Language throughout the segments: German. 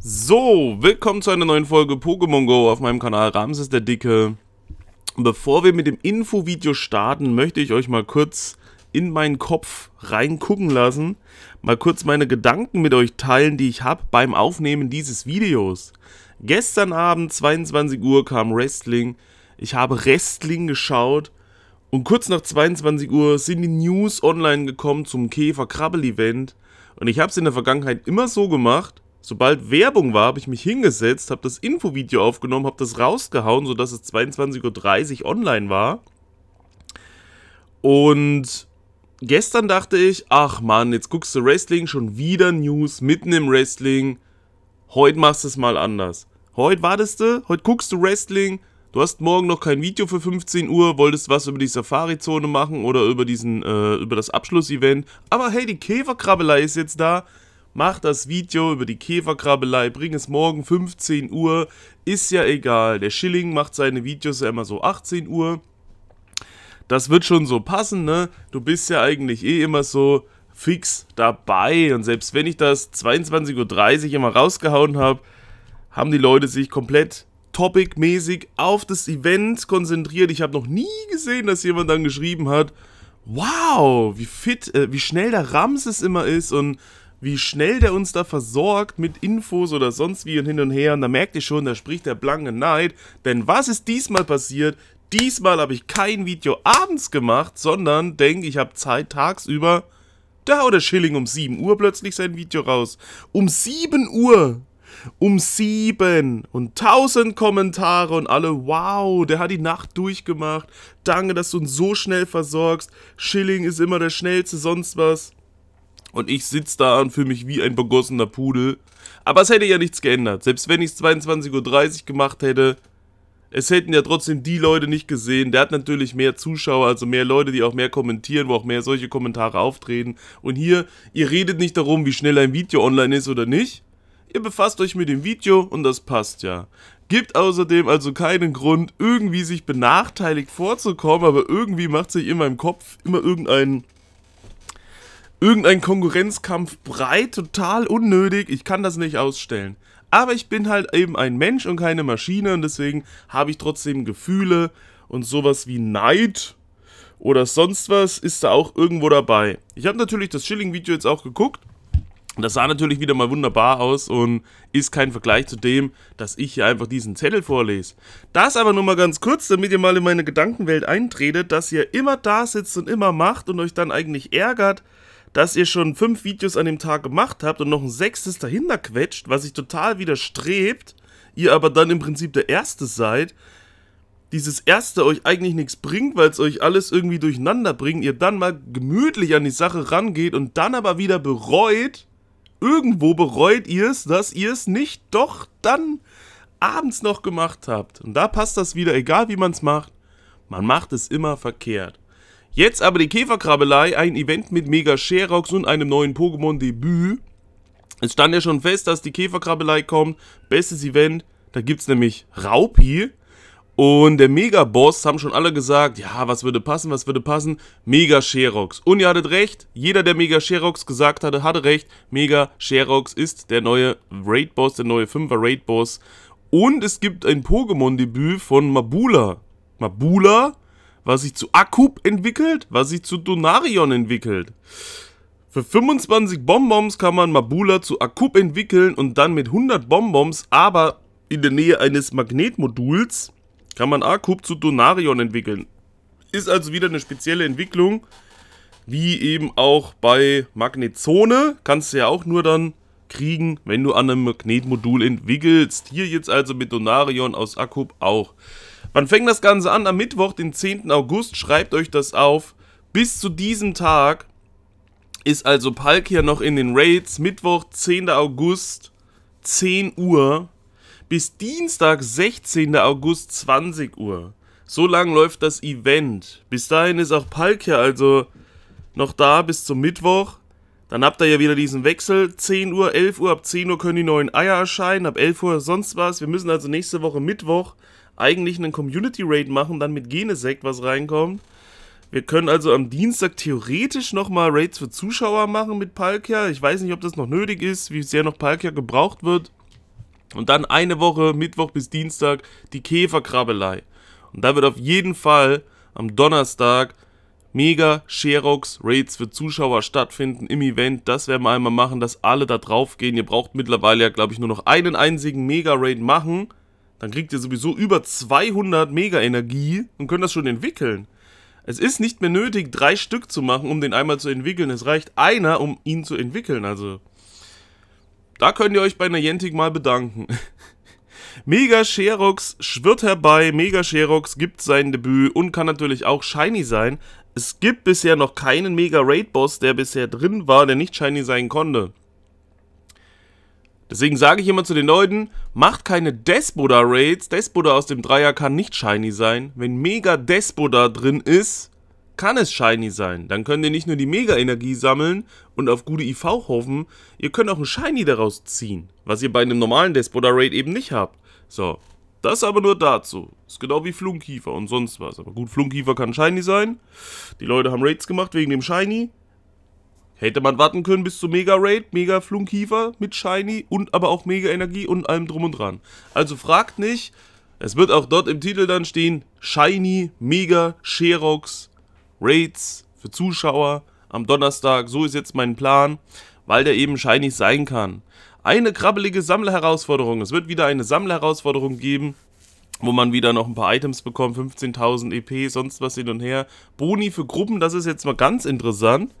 So, willkommen zu einer neuen Folge Pokémon Go auf meinem Kanal Ramses der Dicke. Bevor wir mit dem Infovideo starten, möchte ich euch mal kurz in meinen Kopf reingucken lassen, mal kurz meine Gedanken mit euch teilen, die ich habe beim Aufnehmen dieses Videos. Gestern Abend, 22 Uhr, kam Wrestling. Ich habe Wrestling geschaut und kurz nach 22 Uhr sind die News online gekommen zum Käfer-Krabbel-Event. Und ich habe es in der Vergangenheit immer so gemacht, sobald Werbung war, habe ich mich hingesetzt, habe das Infovideo aufgenommen, habe das rausgehauen, sodass es 22.30 Uhr online war. Und gestern dachte ich, ach man, jetzt guckst du Wrestling, schon wieder News, mitten im Wrestling. Heute machst du es mal anders. Heute wartest du, heute guckst du Wrestling, du hast morgen noch kein Video für 15 Uhr, wolltest was über die Safari-Zone machen oder über diesen, äh, über das Abschlussevent. Aber hey, die Käferkrabbelei ist jetzt da. Mach das Video über die Käferkrabbelei, bring es morgen 15 Uhr, ist ja egal. Der Schilling macht seine Videos ja immer so 18 Uhr das wird schon so passen, ne? Du bist ja eigentlich eh immer so fix dabei und selbst wenn ich das 22.30 Uhr immer rausgehauen habe, haben die Leute sich komplett topic-mäßig auf das Event konzentriert. Ich habe noch nie gesehen, dass jemand dann geschrieben hat, wow, wie fit, äh, wie schnell der Ramses immer ist und wie schnell der uns da versorgt mit Infos oder sonst wie und hin und her. Und da merkt ihr schon, da spricht der blanke Neid. Denn was ist diesmal passiert? Diesmal habe ich kein Video abends gemacht, sondern denke, ich habe Zeit tagsüber. Da haut der Schilling um 7 Uhr plötzlich sein Video raus. Um 7 Uhr! Um 7! Und 1000 Kommentare und alle, wow, der hat die Nacht durchgemacht. Danke, dass du uns so schnell versorgst. Schilling ist immer der schnellste, sonst was. Und ich sitze da und fühle mich wie ein begossener Pudel. Aber es hätte ja nichts geändert. Selbst wenn ich es 22.30 Uhr gemacht hätte, es hätten ja trotzdem die Leute nicht gesehen. Der hat natürlich mehr Zuschauer, also mehr Leute, die auch mehr kommentieren, wo auch mehr solche Kommentare auftreten. Und hier, ihr redet nicht darum, wie schnell ein Video online ist oder nicht. Ihr befasst euch mit dem Video und das passt ja. Gibt außerdem also keinen Grund, irgendwie sich benachteiligt vorzukommen, aber irgendwie macht sich in meinem Kopf immer irgendein irgendein Konkurrenzkampf breit, total unnötig. Ich kann das nicht ausstellen. Aber ich bin halt eben ein Mensch und keine Maschine und deswegen habe ich trotzdem Gefühle und sowas wie Neid oder sonst was ist da auch irgendwo dabei. Ich habe natürlich das Schilling-Video jetzt auch geguckt. Das sah natürlich wieder mal wunderbar aus und ist kein Vergleich zu dem, dass ich hier einfach diesen Zettel vorlese. Das aber nur mal ganz kurz, damit ihr mal in meine Gedankenwelt eintretet, dass ihr immer da sitzt und immer macht und euch dann eigentlich ärgert, dass ihr schon fünf Videos an dem Tag gemacht habt und noch ein sechstes dahinter quetscht, was sich total widerstrebt, ihr aber dann im Prinzip der Erste seid, dieses Erste euch eigentlich nichts bringt, weil es euch alles irgendwie durcheinander bringt, ihr dann mal gemütlich an die Sache rangeht und dann aber wieder bereut, irgendwo bereut ihr es, dass ihr es nicht doch dann abends noch gemacht habt. Und da passt das wieder, egal wie man es macht, man macht es immer verkehrt. Jetzt aber die Käferkrabbelei, ein Event mit Mega Sherox und einem neuen Pokémon-Debüt. Es stand ja schon fest, dass die Käferkrabbelei kommt. Bestes Event, da gibt es nämlich Raupi. Und der Mega-Boss haben schon alle gesagt, ja, was würde passen, was würde passen? Mega Sherox. Und ihr hattet recht, jeder, der Mega Sherox gesagt hatte, hatte recht. Mega Sherox ist der neue Raid-Boss, der neue 5er Raid-Boss. Und es gibt ein Pokémon-Debüt von Mabula. Mabula was sich zu Akub entwickelt, was sich zu Donarion entwickelt. Für 25 Bonbons kann man Mabula zu Akub entwickeln und dann mit 100 Bonbons, aber in der Nähe eines Magnetmoduls, kann man Akub zu Donarion entwickeln. Ist also wieder eine spezielle Entwicklung, wie eben auch bei Magnetzone, kannst du ja auch nur dann kriegen, wenn du an einem Magnetmodul entwickelst. Hier jetzt also mit Donarion aus Akub auch. Wann fängt das Ganze an? Am Mittwoch, den 10. August. Schreibt euch das auf. Bis zu diesem Tag ist also Palkia noch in den Raids. Mittwoch, 10. August, 10 Uhr. Bis Dienstag, 16. August, 20 Uhr. So lang läuft das Event. Bis dahin ist auch Palkia also noch da bis zum Mittwoch. Dann habt ihr ja wieder diesen Wechsel. 10 Uhr, 11 Uhr, ab 10 Uhr können die neuen Eier erscheinen, ab 11 Uhr sonst was. Wir müssen also nächste Woche Mittwoch eigentlich einen Community Raid machen, dann mit Genesect was reinkommt. Wir können also am Dienstag theoretisch nochmal Raids für Zuschauer machen mit Palkia. Ich weiß nicht, ob das noch nötig ist, wie sehr noch Palkia gebraucht wird. Und dann eine Woche, Mittwoch bis Dienstag, die Käferkrabbelei. Und da wird auf jeden Fall am Donnerstag mega Sherox Raids für Zuschauer stattfinden im Event. Das werden wir einmal machen, dass alle da drauf gehen. Ihr braucht mittlerweile ja, glaube ich, nur noch einen einzigen Mega Raid machen. Dann kriegt ihr sowieso über 200 Mega Energie und könnt das schon entwickeln. Es ist nicht mehr nötig, drei Stück zu machen, um den einmal zu entwickeln. Es reicht einer, um ihn zu entwickeln. Also, da könnt ihr euch bei Niantic mal bedanken. Mega Sherox schwirrt herbei. Mega Sherox gibt sein Debüt und kann natürlich auch Shiny sein. Es gibt bisher noch keinen Mega Raid Boss, der bisher drin war, der nicht Shiny sein konnte. Deswegen sage ich immer zu den Leuten, macht keine Despoda Raids. Despoda aus dem Dreier kann nicht Shiny sein. Wenn Mega Despoda drin ist, kann es Shiny sein. Dann könnt ihr nicht nur die Mega Energie sammeln und auf gute IV hoffen, ihr könnt auch ein Shiny daraus ziehen. Was ihr bei einem normalen Despoda Raid eben nicht habt. So, das aber nur dazu. Ist genau wie Flunkiefer und sonst was. Aber gut, Flunkiefer kann Shiny sein. Die Leute haben Raids gemacht wegen dem Shiny. Hätte man warten können bis zum Mega Raid, Mega Flunkiefer mit Shiny und aber auch Mega Energie und allem drum und dran. Also fragt nicht. Es wird auch dort im Titel dann stehen Shiny, Mega, Sherox, Raids für Zuschauer am Donnerstag. So ist jetzt mein Plan, weil der eben Shiny sein kann. Eine krabbelige Sammlerherausforderung. Es wird wieder eine Sammlerherausforderung geben, wo man wieder noch ein paar Items bekommt. 15.000 EP, sonst was hin und her. Boni für Gruppen, das ist jetzt mal ganz interessant.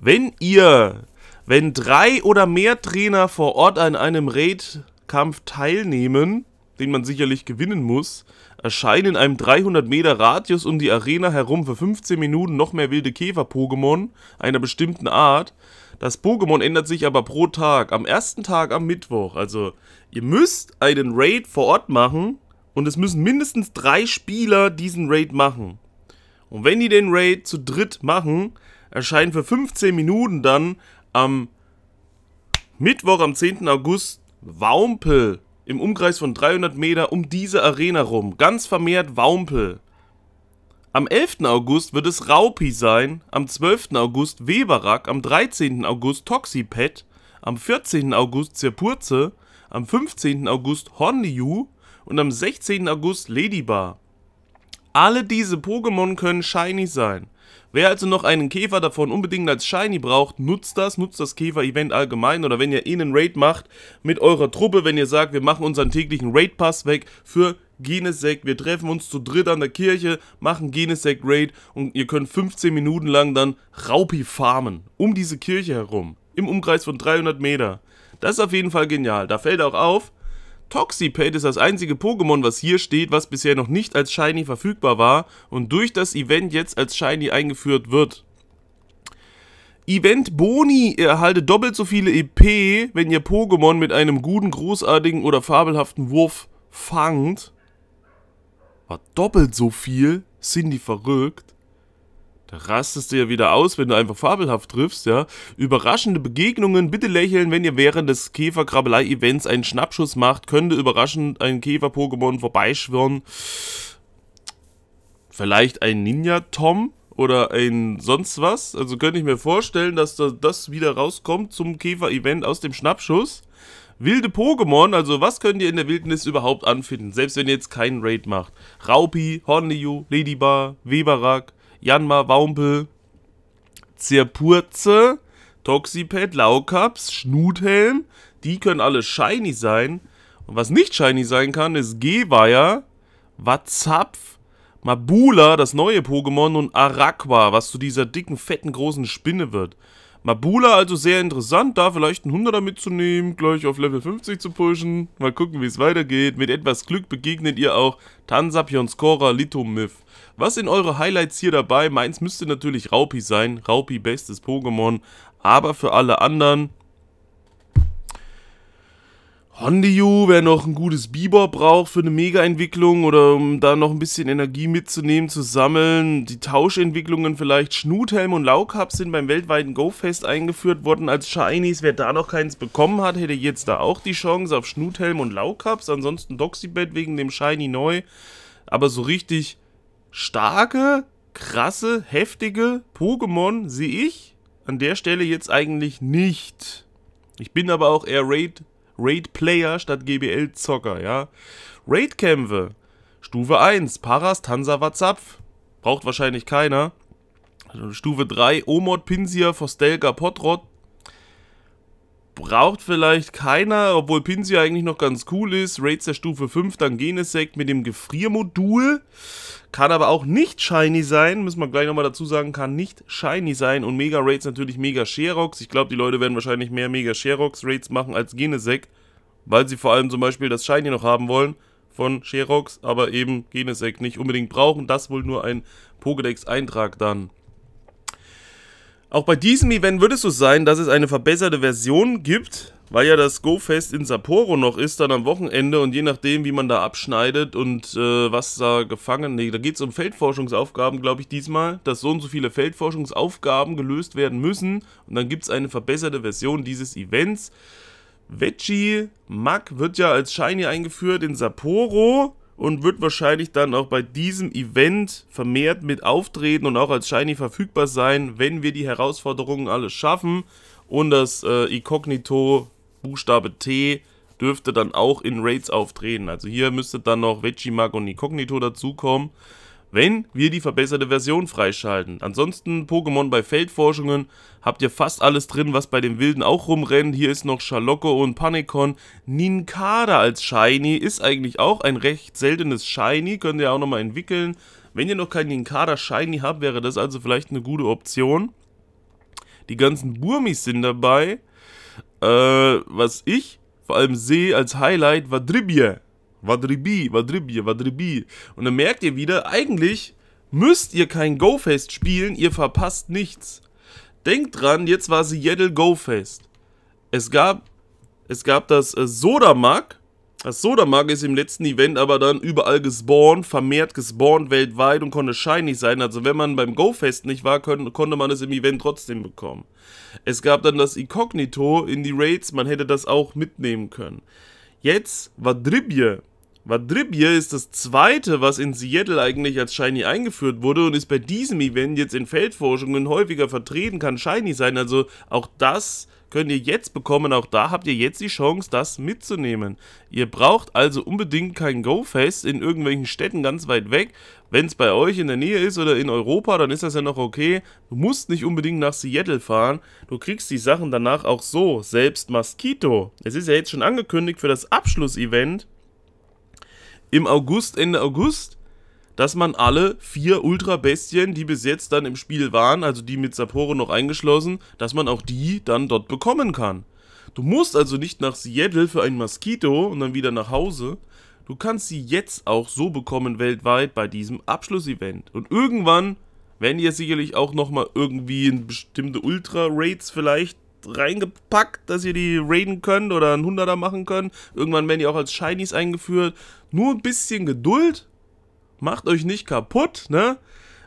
Wenn ihr, wenn drei oder mehr Trainer vor Ort an einem Raid-Kampf teilnehmen, den man sicherlich gewinnen muss, erscheinen in einem 300 Meter Radius um die Arena herum für 15 Minuten noch mehr wilde Käfer-Pokémon einer bestimmten Art. Das Pokémon ändert sich aber pro Tag. Am ersten Tag am Mittwoch. Also, ihr müsst einen Raid vor Ort machen und es müssen mindestens drei Spieler diesen Raid machen. Und wenn die den Raid zu dritt machen, erscheint für 15 Minuten dann am Mittwoch, am 10. August, Waumpel im Umkreis von 300 Meter um diese Arena rum. Ganz vermehrt Waumpel. Am 11. August wird es Raupi sein, am 12. August Weberak, am 13. August Toxipet, am 14. August Zirpurze, am 15. August Hornliu und am 16. August Ladybar. Alle diese Pokémon können Shiny sein. Wer also noch einen Käfer davon unbedingt als Shiny braucht, nutzt das, nutzt das Käfer-Event allgemein oder wenn ihr eh einen Raid macht mit eurer Truppe, wenn ihr sagt, wir machen unseren täglichen Raid-Pass weg für Genesec, wir treffen uns zu dritt an der Kirche, machen Genesec Raid und ihr könnt 15 Minuten lang dann Raupi farmen, um diese Kirche herum, im Umkreis von 300 Meter. Das ist auf jeden Fall genial. Da fällt auch auf, Toxipate ist das einzige Pokémon, was hier steht, was bisher noch nicht als Shiny verfügbar war und durch das Event jetzt als Shiny eingeführt wird. Event Boni, ihr erhaltet doppelt so viele EP, wenn ihr Pokémon mit einem guten, großartigen oder fabelhaften Wurf fangt. War doppelt so viel? Sind die verrückt? Da rastest du ja wieder aus, wenn du einfach fabelhaft triffst, ja. Überraschende Begegnungen, bitte lächeln, wenn ihr während des Käferkrabbelei-Events einen Schnappschuss macht, könnte überraschend ein Käfer-Pokémon vorbeischwirren. Vielleicht ein Ninja-Tom oder ein sonst was. Also könnte ich mir vorstellen, dass das wieder rauskommt zum Käfer-Event aus dem Schnappschuss. Wilde Pokémon, also was könnt ihr in der Wildnis überhaupt anfinden, selbst wenn ihr jetzt keinen Raid macht? Raupi, Hornliu, Ladybar, Weberak, Janma, Waumpel, Zirpurze, Toxipet, Laukaps, Schnuthelm, die können alle shiny sein. Und was nicht shiny sein kann, ist Geweiher, Watzapf, Mabula, das neue Pokémon, und Araqua, was zu dieser dicken, fetten, großen Spinne wird. Mabula also sehr interessant, da vielleicht einen 100er mitzunehmen, gleich auf Level 50 zu pushen. Mal gucken, wie es weitergeht. Mit etwas Glück begegnet ihr auch Tansapion, Skora, Litomyth. Was sind eure Highlights hier dabei? Meins müsste natürlich Raupi sein. Raupi, bestes Pokémon. Aber für alle anderen Hondiu, wer noch ein gutes Bibor braucht für eine Mega-Entwicklung oder um da noch ein bisschen Energie mitzunehmen, zu sammeln. Die Tauschentwicklungen vielleicht. Schnuthelm und Laukaps sind beim weltweiten Go-Fest eingeführt worden als Shinies. Wer da noch keins bekommen hat, hätte jetzt da auch die Chance auf Schnuthelm und Laukaps. Ansonsten Doxybet wegen dem Shiny neu. Aber so richtig starke, krasse, heftige Pokémon sehe ich an der Stelle jetzt eigentlich nicht. Ich bin aber auch eher Raid Raid-Player statt GBL-Zocker, ja. Raid-Kämpfe. Stufe 1, Paras Tansawa Zapf. Braucht wahrscheinlich keiner. Also Stufe 3, Omod Pinsia Forstelga Potrot. Braucht vielleicht keiner, obwohl Pinsia eigentlich noch ganz cool ist. Raids der Stufe 5, dann Genesect mit dem Gefriermodul. Kann aber auch nicht shiny sein, müssen wir gleich nochmal dazu sagen, kann nicht shiny sein. Und Mega Raids natürlich Mega Sherox. Ich glaube, die Leute werden wahrscheinlich mehr Mega Sherox Raids machen als Genesect, weil sie vor allem zum Beispiel das Shiny noch haben wollen von Sherox, aber eben Genesect nicht unbedingt brauchen. Das wohl nur ein Pokédex-Eintrag dann. Auch bei diesem Event wird es so sein, dass es eine verbesserte Version gibt, weil ja das Go-Fest in Sapporo noch ist, dann am Wochenende und je nachdem, wie man da abschneidet und äh, was da gefangen, nee, da geht es um Feldforschungsaufgaben, glaube ich, diesmal, dass so und so viele Feldforschungsaufgaben gelöst werden müssen und dann gibt es eine verbesserte Version dieses Events. Veggie Mag wird ja als Shiny eingeführt in Sapporo und wird wahrscheinlich dann auch bei diesem Event vermehrt mit auftreten und auch als Shiny verfügbar sein, wenn wir die Herausforderungen alles schaffen. Und das äh, Incognito Buchstabe T dürfte dann auch in Raids auftreten. Also hier müsste dann noch Vegemag und Incognito dazukommen wenn wir die verbesserte Version freischalten. Ansonsten Pokémon bei Feldforschungen habt ihr fast alles drin, was bei den Wilden auch rumrennt. Hier ist noch Schalocko und Panikon. Ninkada als Shiny ist eigentlich auch ein recht seltenes Shiny, könnt ihr auch nochmal entwickeln. Wenn ihr noch kein Ninkada Shiny habt, wäre das also vielleicht eine gute Option. Die ganzen Burmis sind dabei. Äh, was ich vor allem sehe als Highlight war Dribbier. Vadribi, Vadribi, Vadribi. Und dann merkt ihr wieder, eigentlich müsst ihr kein Go-Fest spielen, ihr verpasst nichts. Denkt dran, jetzt war Seattle Go-Fest. Es gab, es gab das äh, Sodamag. Das Sodamag ist im letzten Event aber dann überall gespawnt, vermehrt gespawnt weltweit und konnte shiny sein. Also wenn man beim Go-Fest nicht war, konnte man es im Event trotzdem bekommen. Es gab dann das Incognito in die Raids, man hätte das auch mitnehmen können. Jetzt war Dribje. Vadribje ist das zweite, was in Seattle eigentlich als Shiny eingeführt wurde und ist bei diesem Event jetzt in Feldforschungen häufiger vertreten, kann Shiny sein. Also auch das könnt ihr jetzt bekommen. Auch da habt ihr jetzt die Chance, das mitzunehmen. Ihr braucht also unbedingt kein Go-Fest in irgendwelchen Städten ganz weit weg. Wenn es bei euch in der Nähe ist oder in Europa, dann ist das ja noch okay. Du musst nicht unbedingt nach Seattle fahren. Du kriegst die Sachen danach auch so. Selbst Mosquito. Es ist ja jetzt schon angekündigt für das Abschlussevent im August, Ende August, dass man alle vier Ultra-Bestien, die bis jetzt dann im Spiel waren, also die mit Sapporo noch eingeschlossen, dass man auch die dann dort bekommen kann. Du musst also nicht nach Seattle für ein Mosquito und dann wieder nach Hause. Du kannst sie jetzt auch so bekommen weltweit bei diesem Abschlussevent. Und irgendwann werden ja sicherlich auch nochmal irgendwie in bestimmte Ultra-Raids vielleicht reingepackt, dass ihr die raiden könnt oder einen 100er machen könnt. Irgendwann werden die auch als Shinies eingeführt. Nur ein bisschen Geduld. Macht euch nicht kaputt, ne?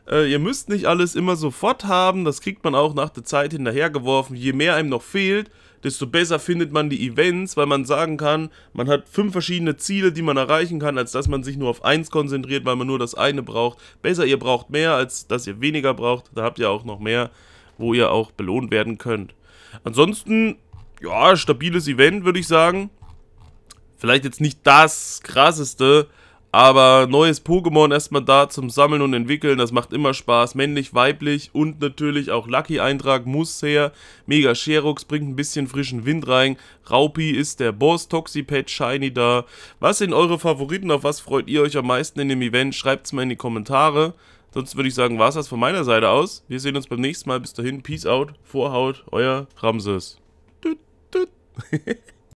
Äh, ihr müsst nicht alles immer sofort haben. Das kriegt man auch nach der Zeit hinterhergeworfen. Je mehr einem noch fehlt, desto besser findet man die Events, weil man sagen kann, man hat fünf verschiedene Ziele, die man erreichen kann, als dass man sich nur auf eins konzentriert, weil man nur das eine braucht. Besser, ihr braucht mehr, als dass ihr weniger braucht. Da habt ihr auch noch mehr, wo ihr auch belohnt werden könnt. Ansonsten, ja, stabiles Event, würde ich sagen. Vielleicht jetzt nicht das krasseste, aber neues Pokémon erstmal da zum Sammeln und Entwickeln, das macht immer Spaß. Männlich, weiblich und natürlich auch Lucky-Eintrag muss her. Mega Sherux bringt ein bisschen frischen Wind rein. Raupi ist der Boss, Toxipet, Shiny da. Was sind eure Favoriten? Auf was freut ihr euch am meisten in dem Event? Schreibt es mal in die Kommentare. Sonst würde ich sagen, war es das von meiner Seite aus. Wir sehen uns beim nächsten Mal. Bis dahin, Peace out, Vorhaut, euer Ramses. Tüt, tüt.